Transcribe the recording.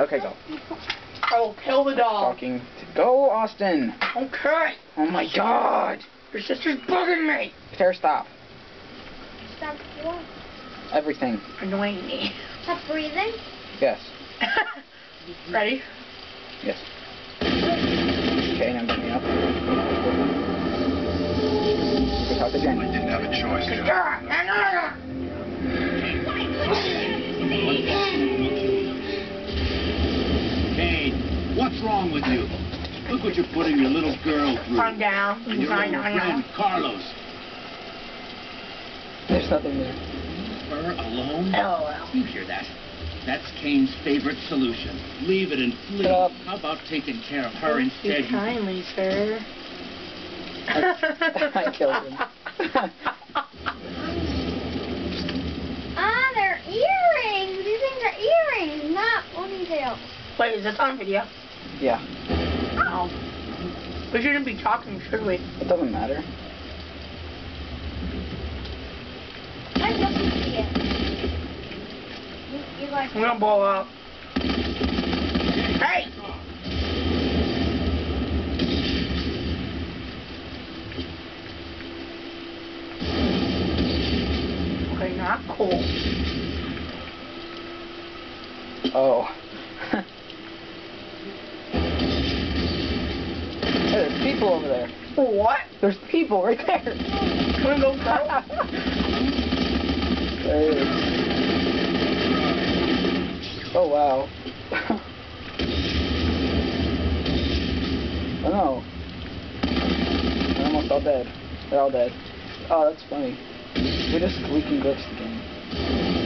Okay, go. I will kill the dog. Talking. To go, Austin. Okay. Oh my God. Your sister's bugging me. Fair stop. Stop what? Everything. Annoying me. Stop breathing. Yes. Ready? Yes. Okay, now get me up. Pick out the I gen. didn't have a choice. Wrong with you? Look what you're putting your little girl through. Calm down. And your Fine, little know. friend, Carlos. There's nothing there. Her alone? LOL. You hear that? That's Kane's favorite solution. Leave it and flee. Shut up. How about taking care of her Thank instead? you kindly, sir. I killed him. Ah, they're earrings. These things are earrings, not ponytails. Wait, is this on video? Yeah. Oh. We shouldn't be talking, should we? It doesn't matter. Let me see it. You, you guys. I'm gonna blow up. Hey! Okay, not cool. Oh. There's people over there. What? There's people right there. Can we go go? Oh wow. oh no. They're almost all dead. They're all dead. Oh, that's funny. We just we can glitch the game.